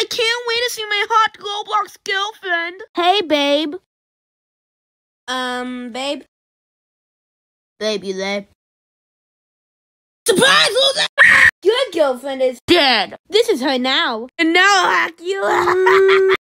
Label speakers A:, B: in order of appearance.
A: I can't wait to see my hot Roblox girlfriend.
B: Hey, babe. Um, babe? Babe, you there?
A: Surprise, loser!
B: Your girlfriend is dead. This is her now.
A: And now I'll hack you.